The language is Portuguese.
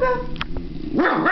Não, não.